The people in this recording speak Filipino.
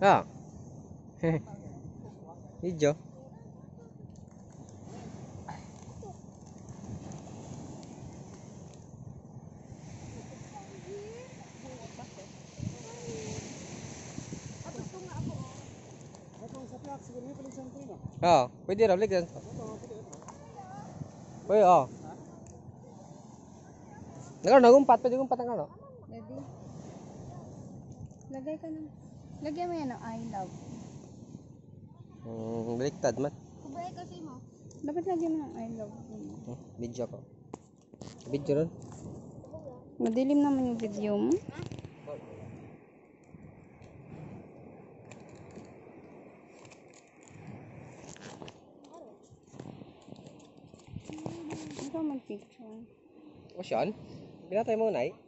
Ah. Video. Oo, pwede raw ligyan. Pwede, oo. Nagano, nagumpat, pwede gumpat ang ano. Ready? Lagay ka ng... Lagyan mo yan ng I love. Hmm, baliktad man. Kubay kasi mo. Dapat lagyan mo ng I love. Hmm, video ko. Video ron. Madilim naman yung video mo. Ikaw mag-picture. O siyan, binatay mo na eh.